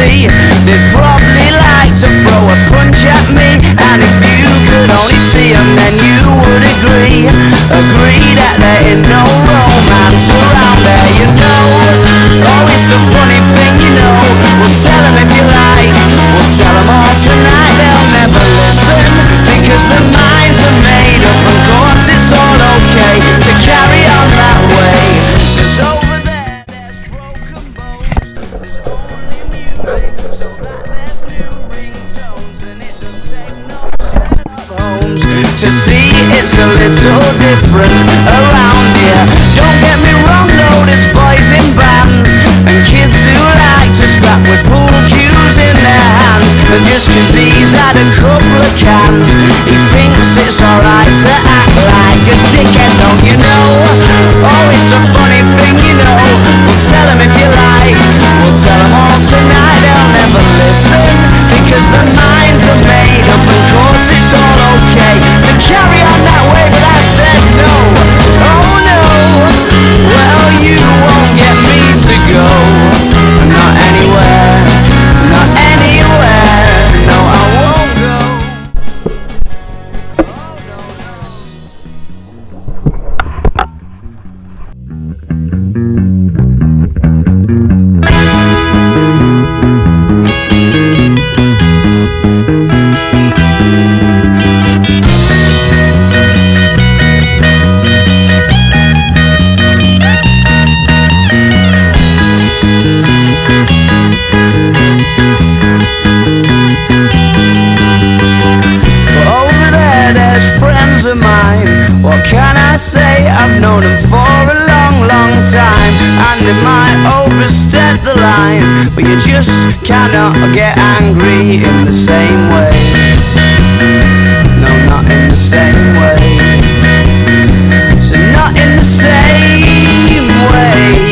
see. They'd probably like to throw a punch at me. And if you could only see them, then you would agree. Agree that there ain't no romance around there, you know. Oh, it's a funny thing, you know. We'll tell them if you like. We'll tell them all a different around here. Don't get me wrong though, there's boys in bands and kids who like to scrap with pool cues in their hands. And just 'cause he's had a couple of cans, he thinks it's alright to act like a dickhead, don't you know? Oh, it's a They might overstep the line, but you just cannot get angry in the same way. No, not in the same way. So, not in the same way.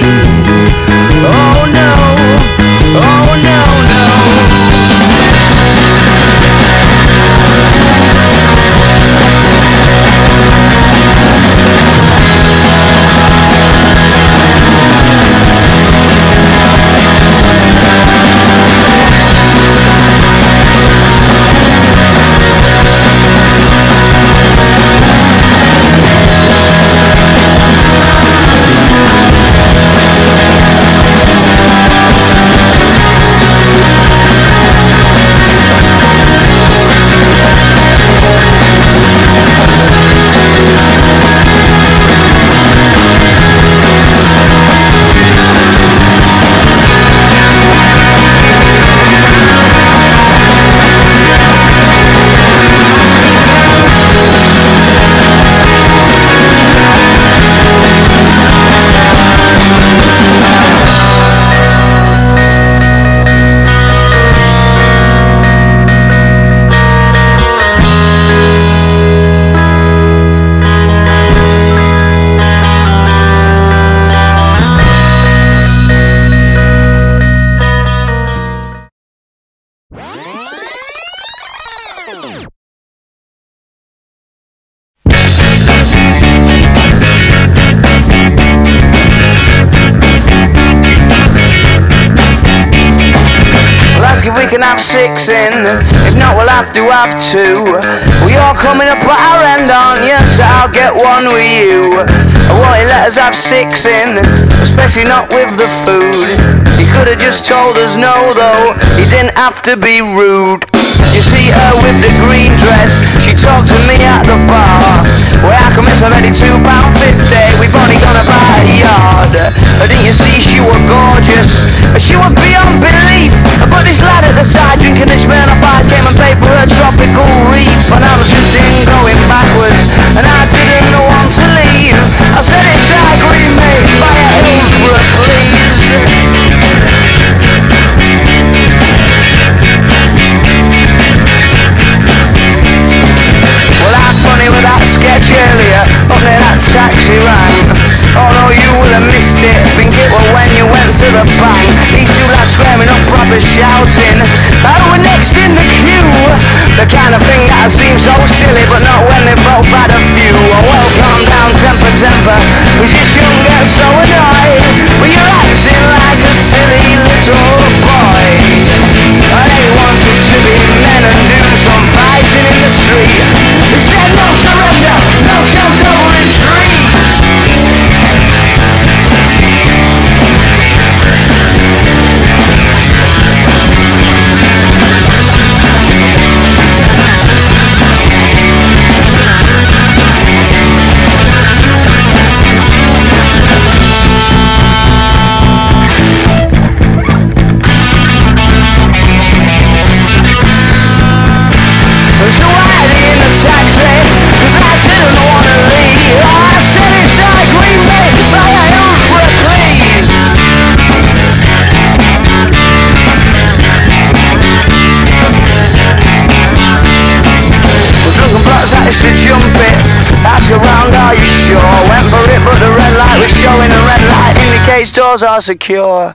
We can have six in. If not, we'll have to have two. We all coming up at our end, aren't you? So I'll get one with you. I you let us have six in, especially not with the food. He could have just told us no, though. He didn't have to be rude. You see her with the green dress, she talked to me at the bar. Well, it's already two pound fifty? We've only gonna buy a yard. Didn't you see she was gorgeous? She was beyond belief. But this lad at the side drinking this Smirnoff Ice came and paid for her tropical reef. And I was sitting going These doors are secure.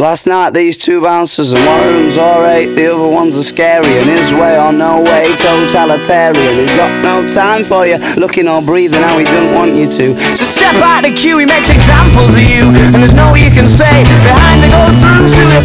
Last night these two bouncers and one room's alright, the other one's a scary and his way or no way, totalitarian. He's got no time for you, looking or breathing how he don't want you to. So step out the queue, he makes examples of you, and there's no you can say behind the go through to the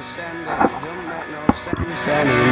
ascending, it don't make no sense anymore.